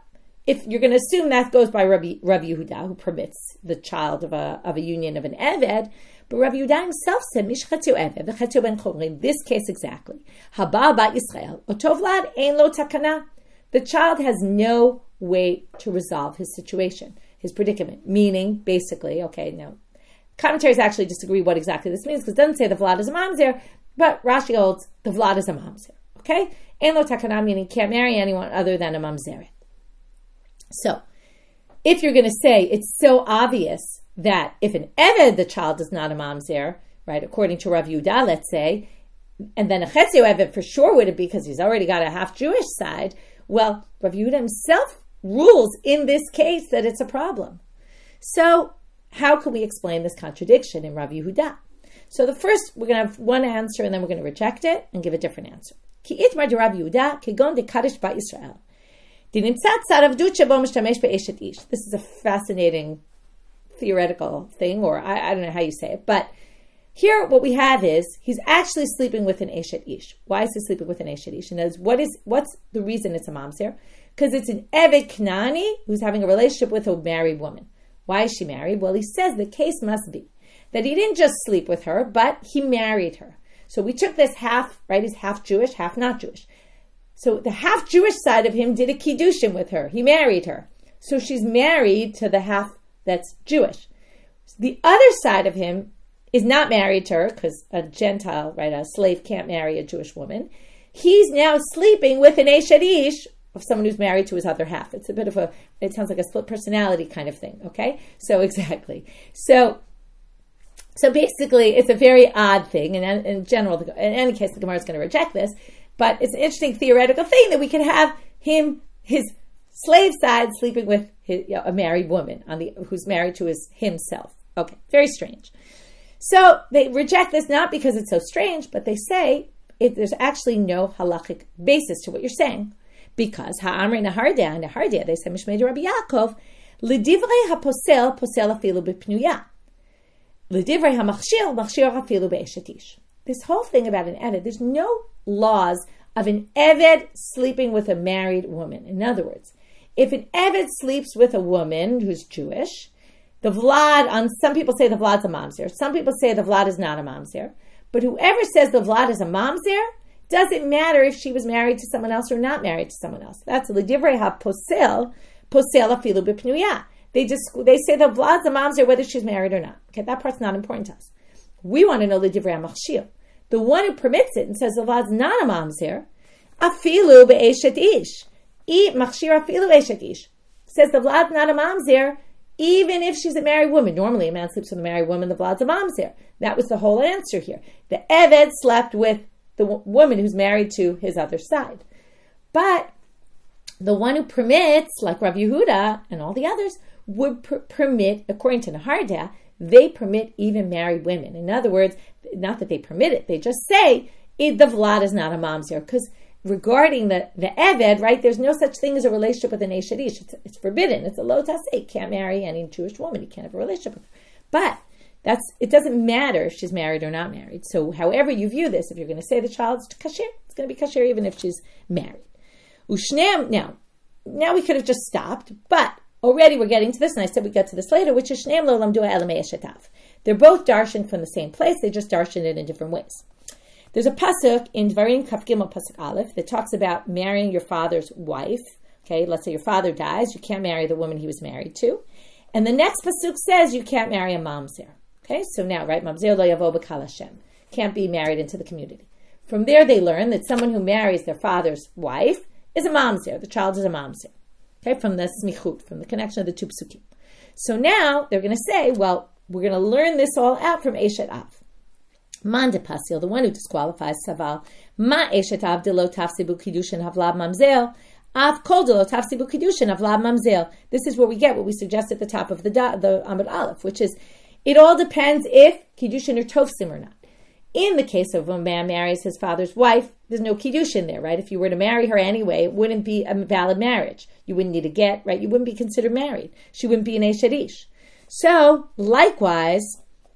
if you're going to assume that goes by Rabbi, Rabbi Yehuda, who permits the child of a, of a union of an Eved, but Rabbi Yehuda himself said, Mishchatzu Eved, v'chatzu ben chomri, this case exactly. Haba bat Yisrael, otovlad ein lo takana. The child has no way to resolve his situation, his predicament. Meaning, basically, okay, now, commentaries actually disagree what exactly this means, because it doesn't say the Vlad is a mamzer, but Rashi holds the Vlad is a mamzer. Okay? Ein lo takana, meaning can't marry anyone other than a mamzeret. So, if you're going to say it's so obvious that if an Eved, the child is not a mamzer, right, according to Rav Yudah, let's say, and then a Chetzio Eved for sure would it be because he's already got a half Jewish side, well, Rav Yudah himself rules in this case that it's a problem. So, how can we explain this contradiction in Rav Yehuda? So the first, we're going to have one answer and then we're going to reject it and give a different answer. Ki itmar de Rav Yehuda, de ba Israel. This is a fascinating theoretical thing, or I, I, don't know how you say it, but here what we have is he's actually sleeping with an Eshet Ish. Why is he sleeping with an Eshet Ish? And knows what is what's the reason it's a mamzer? Because it's an Evet Knani who's having a relationship with a married woman. Why is she married? Well, he says the case must be that he didn't just sleep with her, but he married her. So we took this half, right? He's half Jewish, half not Jewish. So the half Jewish side of him did a kiddushin with her. He married her. So she's married to the half that's Jewish. The other side of him is not married to her because a Gentile, right, a slave can't marry a Jewish woman. He's now sleeping with an Eshet Ish of someone who's married to his other half. It's a bit of a, it sounds like a split personality kind of thing. Okay, so exactly. So, so basically, it's a very odd thing, and in general, in any case, the Gemara is going to reject this. But it's an interesting theoretical thing that we could have him, his slave side, sleeping with his, you know, a married woman on the who's married to his himself. Okay, very strange. So they reject this not because it's so strange, but they say it, there's actually no halachic basis to what you're saying. Because ha'amri nahardia, nahardia, they say mishmei Rabbi Yaakov, l'divrei haposel, posel afilu b'pnuya. L'divrei hamachshir, machshir afilu be'eshetish. This whole thing about an eved, there's no laws of an eved sleeping with a married woman. In other words, if an eved sleeps with a woman who's Jewish, the Vlad, on some people say the Vlad's a mamzer. Some people say the Vlad is not a mamzer. But whoever says the Vlad is a mamzer, doesn't matter if she was married to someone else or not married to someone else. That's l'divrei ha-posel, posel afilu b'pnuya. They just they say the Vlad's a mamzer whether she's married or not. Okay, that part's not important to us. We want to know the divrei ha The one who permits it and says the Vlad's not a mamzer, afilu be'eshet ish. Says the Vlad's not a mamzer, even if she's a married woman. Normally, a man sleeps with a married woman, the Vlad's a mamzer. That was the whole answer here. The Eved slept with the w- woman who's married to his other side. But the one who permits, like Rav Yehuda and all the others, would per- permit, according to Naharda, they permit even married women. In other words, not that they permit it, they just say the Vlad is not a mamzer. Because regarding the, the Eved, right, there's no such thing as a relationship with an Eshet Ish. It's, it's forbidden. It's a low He can't marry any Jewish woman. He can't have a relationship with her. But that's it doesn't matter if she's married or not married. So however you view this, if you're going to say the child's kasher, it's going to be kasher even if she's married. Ushneim, now, now we could have just stopped, but already we're getting to this, and I said we get to this later, which is shneim lo lamdua elamei They're both darshan from the same place, they just darshan it in different ways. There's a pasuk in Dvarim Kaf Gimel Pasuk Aleph that talks about marrying your father's wife. Okay, let's say your father dies, you can't marry the woman he was married to. And the next pasuk says you can't marry a mamzer. Okay, so now, right, mamzer lo yavo Hashem. Can't be married into the community. From there, they learn that someone who marries their father's wife is a mamzer. The child is a mamzer. Okay, from the smichut, from the connection of the two psukim. So now they're going to say, well, we're going to learn this all out from Eshet Av. Manda pasil, the one who disqualifies saval. Ma eshet av delo tafsibu kiddushin havlab mamzel. Av kol delo tafsibu kiddushin havlab mamzel. This is where we get what we suggest at the top of the the Amud Aleph, which is it all depends if kiddushin or tofsim or not. In the case of a man marries his father's wife, there's no kiddushin there, right? If you were to marry her anyway, it wouldn't be a valid marriage. You wouldn't need a get, right? You wouldn't be considered married. She wouldn't be an eshet ish. So, likewise,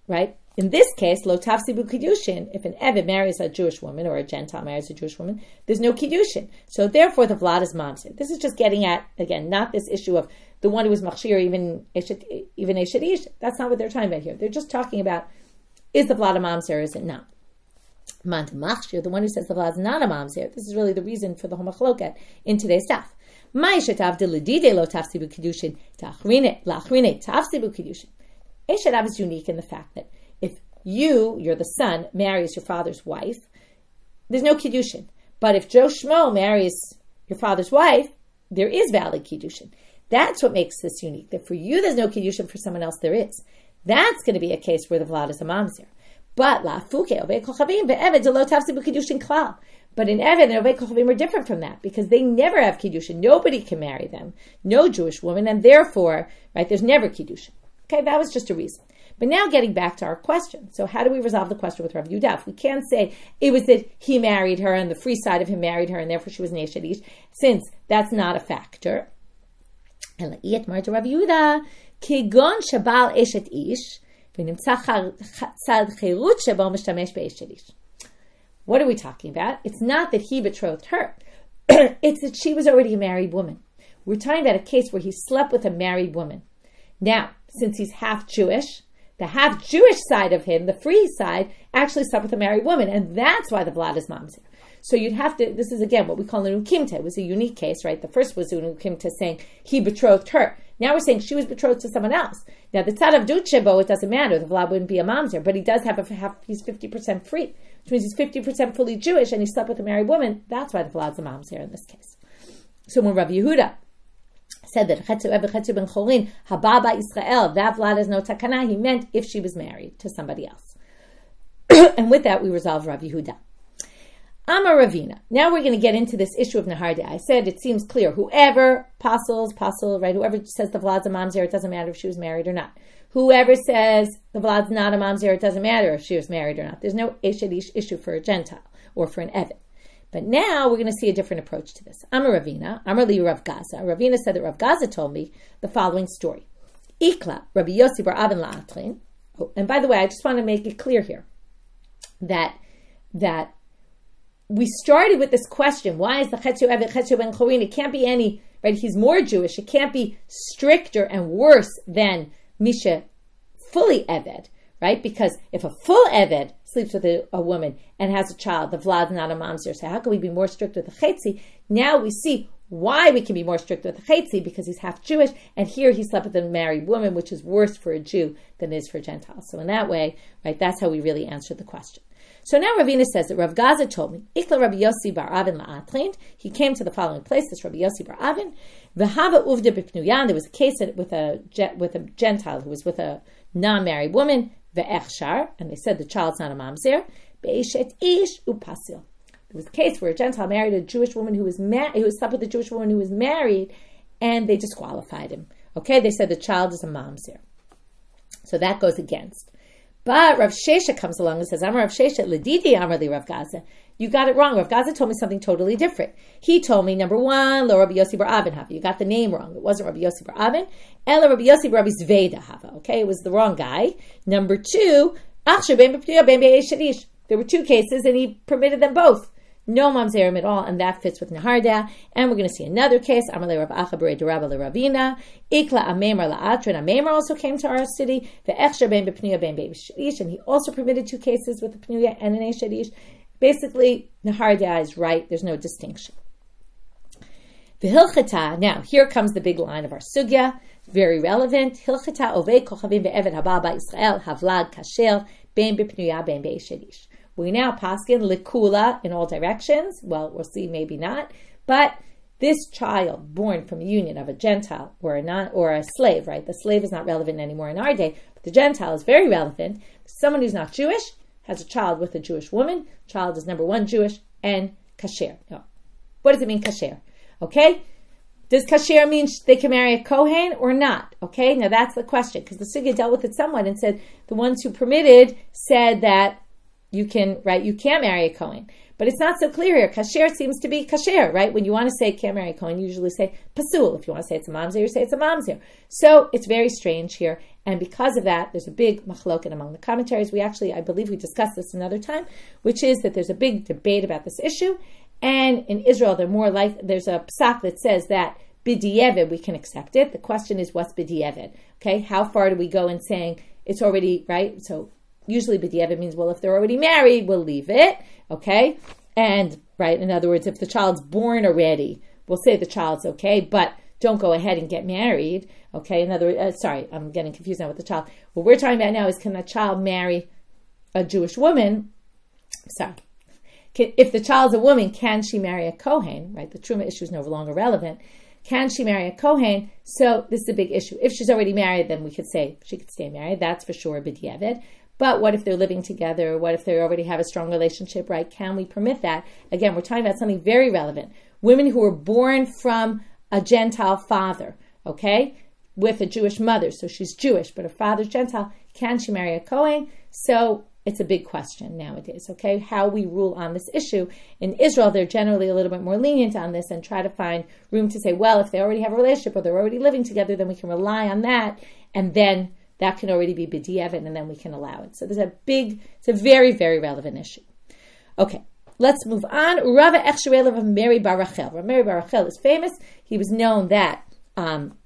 right? In this case, lo tafsibu kiddushin, if an Eved marries a Jewish woman or a Gentile marries a Jewish woman, there's no kiddushin. So therefore, the vlad is mamzer. This is just getting at again, not this issue of the one who was machshir, even even eshet ish. That's not what they're talking about here. They're just talking about is the vlad a mamzer or is it not? Mant machshir, the one who says the vlad is not a mamzer. This is really the reason for the homachloket in today's stuff. Ma'ishet avdil lo tafsibu kiddushin tachrine lachrine tafsibu kiddushin. Eshet is unique in the fact that you, you're the son, marries your father's wife, there's no kiddushin. But if Joe Schmo marries your father's wife, there is valid kiddushin. That's what makes this unique. That for you, there's no kiddushin. For someone else, there is. That's going to be a case where the vlad is a mamzer. But la fuke kiddushin klal. But in Evan and Ovei Kochavim are different from that because they never have kiddushin. Nobody can marry them, no Jewish woman, and therefore, right, there's never kiddushin. Okay, that was just a reason. But now getting back to our question. So how do we resolve the question with Rav Yudaf? We can't say it was that he married her and the free side of him married her and therefore she was Neshadish, since that's not a factor. What are we talking about? It's not that he betrothed her. it's that she was already a married woman. We're talking about a case where he slept with a married woman. Now, since he's half Jewish, the half Jewish side of him, the free side, actually slept with a married woman, and that's why the Vlad is mamzer. So you'd have to. This is again what we call an ukimte. It was a unique case, right? The first was an ukimte saying he betrothed her. Now we're saying she was betrothed to someone else. Now the tzad of Dutchebo, it doesn't matter. The vlad wouldn't be a mamzer, but he does have a half. He's fifty percent free, which means he's fifty percent fully Jewish, and he slept with a married woman. That's why the vlad's a mamzer in this case. So when Rav Yehuda said that Ever Chetzu Ben Cholin Hababa Israel, that vlad is no takana, he meant if she was married to somebody else. and with that, we resolve Rav Yehuda. Amar Ravina. Now we're going to get into this issue of Naharda. I said it seems clear. Whoever apostles, apostle, right? Whoever says the Vlad's a mamzer, it doesn't matter if she was married or not. Whoever says the Vlad's not a mamzer, it doesn't matter if she was married or not. There's no issue for a Gentile or for an Evid. But now we're going to see a different approach to this. I'm a Ravina, Amar Li Rav Gaza. Ravina said that Rav Gaza told me the following story. Ikla, Rabbi Yossi bar Avin La'atrin. Oh, and by the way, I just want to make it clear here that that we started with this question: Why is the Chetzu Evet Chetzu Ben Chorin? It can't be any right. He's more Jewish. It can't be stricter and worse than Misha, fully Eved, right? Because if a full Eved sleeps with a, a, woman and has a child, the Vlad's not a mamzer. So how can we be more strict with the Chetzi? Now we see why we can be more strict with the Chetzi because he's half Jewish, and here he slept with a married woman, which is worse for a Jew than it is for a Gentile. So in that way, right, that's how we really answered the question. So now Ravina says that Rav Gaza told me, Ikla Rabbi Yossi bar Avin. He came to the following place, this Rabbi Yossi bar Avin. V'hava b'pnuyan. There was a case with a, with a Gentile who was with a non-married woman, ve'echshar, and they said the child's not a mamzer. Be'eshet ish upasil. There was a case where a Gentile married a Jewish woman who was married, who was slept with a Jewish woman who was married, and they disqualified him. Okay, they said the child is a mamzer. So that goes against. But Rav Shesha comes along and says, I'm Rav Shesha, Ladidi Amrli Rav Gaza. You got it wrong. Rav Gaza told me something totally different. He told me, number one, Lo Rabbi Yossi Bar Avin Hava. You got the name wrong. It wasn't Rabbi Yossi Bar Avin. And Rabbi Yossi Bar Rabbi Zveda Hava. Okay, it was the wrong guy. Number two, there were two cases and he permitted them both no mamzerim at all, and that fits with Naharda. And we're going to see another case. Amalei Rav Achabre Duraba Ravina. Ikla Amemer La'atrin. Amemer also came to our city. The extra ben bepnuya ben shadish, and he also permitted two cases with the pnuya and an shadish. Basically, Naharda is right. There's no distinction. The Hilchata, now here comes the big line of our sugya, very relevant. Hilchata ove kochavim be'evet haba Israel havlad kasher ben bepnuya ben be'eshedish. We now paskin likula in all directions. Well, we'll see, maybe not. But this child born from union of a Gentile or a non or a slave, right? The slave is not relevant anymore in our day, but the Gentile is very relevant. Someone who's not Jewish has a child with a Jewish woman. Child is number one Jewish and kasher. No. What does it mean kasher? Okay. Does kasher mean they can marry a Kohen or not? Okay, now that's the question because the Sugya dealt with it somewhat and said the ones who permitted said that you can, right, you can't marry a Cohen. But it's not so clear here. Kasher seems to be kasher, right? When you want to say can't marry a Kohen, you usually say pasul. If you want to say it's a mamzer, you say it's a mamzer. So it's very strange here. And because of that, there's a big machloket among the commentaries. We actually, I believe we discussed this another time, which is that there's a big debate about this issue. And in Israel, they're more like, there's a psak that says that b'di'evid, we can accept it. The question is, what's b'di'evid? Okay, how far do we go in saying it's already, right? So usually b'di'evet means, well, if they're already married, we'll leave it, okay? And, right, in other words, if the child's born already, we'll say the child's okay, but don't go ahead and get married, okay? In other uh, sorry, I'm getting confused now with the child. What we're talking about now is can a child marry a Jewish woman? Sorry. Can, if the child's a woman, can she marry a Kohen, right? The Truma issue is no longer relevant. Can she marry a Kohen? So this is a big issue. If she's already married, then we could say she could stay married. That's for sure, b'di'evet. But what if they're living together? What if they already have a strong relationship, right? Can we permit that? Again, we're talking about something very relevant. Women who were born from a Gentile father, okay, with a Jewish mother. So she's Jewish, but her father's Gentile. Can she marry a Kohen? So it's a big question nowadays, okay? How we rule on this issue. In Israel, they're generally a little bit more lenient on this and try to find room to say, well, if they already have a relationship or they're already living together, then we can rely on that and then that can already be b'di'evet, and then we can allow it. So there's a big, it's a very, very relevant issue. Okay, let's move on. Rava Echsherel of Mari bar Rachel. Mary Barachel is famous. He was known that um,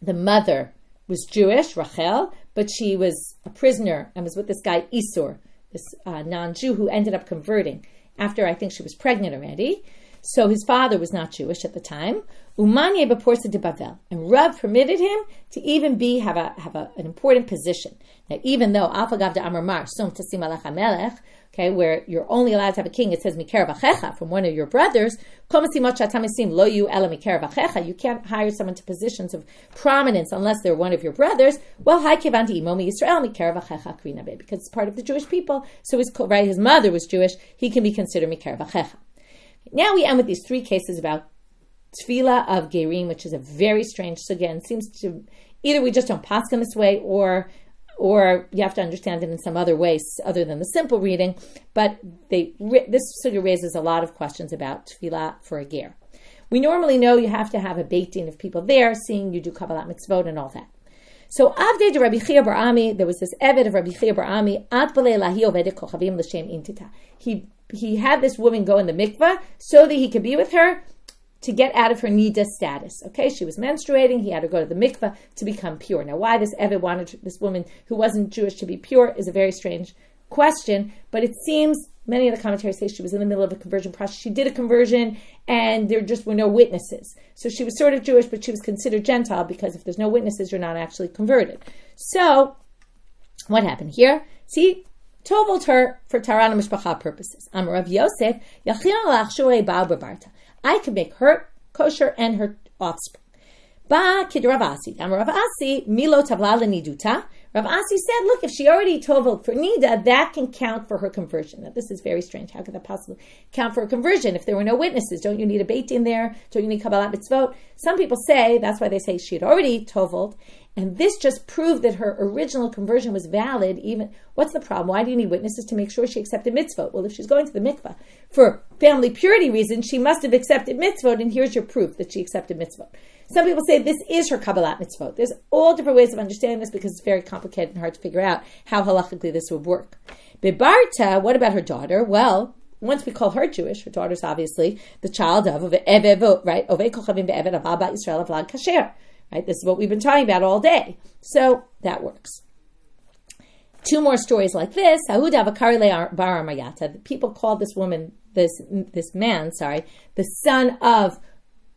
the mother was Jewish, Rachel, but she was a prisoner and was with this guy Isur, this uh, non-Jew who ended up converting after I think she was pregnant already. So his father was not Jewish at the time. Umanye beporsa de Bavel, and Rav permitted him to even be have a have a, an important position. That even though Alfagav de Amar Mar Sum Tasim Melech okay, where you're only allowed to have a king, it says Vachecha from one of your brothers. Lo you ela You can't hire someone to positions of prominence unless they're one of your brothers. Well, Hai Kevanti Imomi Yisrael Vachecha Krinabe, because it's part of the Jewish people. So his, right, his mother was Jewish, he can be considered Vachecha. Now we end with these three cases about tevilah of gerim, which is a very strange sugya and seems to either we just don't pass in this way or or you have to understand it in some other ways other than the simple reading. But they, this sugya raises a lot of questions about tevilah for a ger. We normally know you have to have a din of people there, seeing you do kabbalat mitzvot and all that. So Avde de Rabbi Chia Bar Ami, there was this Eved of Rabbi Chia Bar Ami, Ad Lahi Kochavim L'Shem Intita. He he had this woman go in the mikvah so that he could be with her to get out of her nida status. Okay, she was menstruating. He had to go to the mikvah to become pure. Now, why this Eved wanted this woman who wasn't Jewish to be pure is a very strange question. But it seems many of the commentaries say she was in the middle of a conversion process. She did a conversion, and there just were no witnesses. So she was sort of Jewish, but she was considered Gentile because if there's no witnesses, you're not actually converted. So, what happened here? See, Tovelt her for Taharat Mishpacha purposes. Amarav Yosef, I could make her kosher and her offspring. Ba kidravasi. Amravasi milo tavla niduta. Rav Asi said, look, if she already toveled for Nida, that can count for her conversion. Now, this is very strange. How could that possibly count for a conversion if there were no witnesses? Don't you need a beit in there? Don't you need Kabbalat mitzvot? Some people say, that's why they say she had already toveled, and this just proved that her original conversion was valid. Even what's the problem? Why do you need witnesses to make sure she accepted mitzvot? Well, if she's going to the mikvah for family purity reasons, she must have accepted mitzvot, and here's your proof that she accepted mitzvot. Some people say this is her kabbalat mitzvot. There's all different ways of understanding this because it's very complicated and hard to figure out how halachically this would work. Bebarta, what about her daughter? Well, once we call her Jewish, her daughter's obviously the child of right? Ove kochavim be'evet Vlad Kasher. Right? This is what we've been talking about all day. So that works. Two more stories like this. People called this woman, this this man, sorry, the son of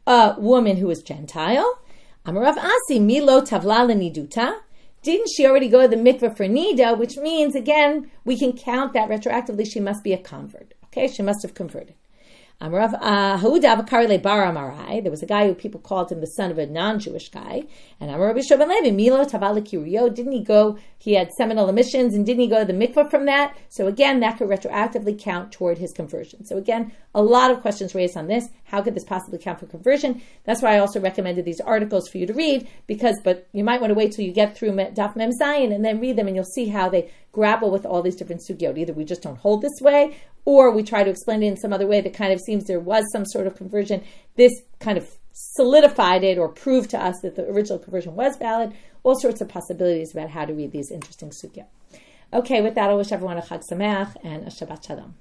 a woman who was Gentile. Amarav Asi Milo Tavla Niduta. Didn't she already go to the mikveh for Nida? Which means again we can count that retroactively. She must be a convert. Okay, she must have converted. Uh. There was a guy who people called him the son of a non-Jewish guy. And Milo Kirio. Didn't he go? He had seminal emissions, and didn't he go to the mikvah from that? So again, that could retroactively count toward his conversion. So again, a lot of questions raised on this. How could this possibly count for conversion? That's why I also recommended these articles for you to read because, but you might want to wait till you get through Daf Mem Zayin and then read them, and you'll see how they grapple with all these different sugyot. Either we just don't hold this way, or we try to explain it in some other way that kind of seems there was some sort of conversion. This kind of solidified it or proved to us that the original conversion was valid. All sorts of possibilities about how to read these interesting sugyot. Okay, with that, I wish everyone a Chag Sameach and a Shabbat Shalom.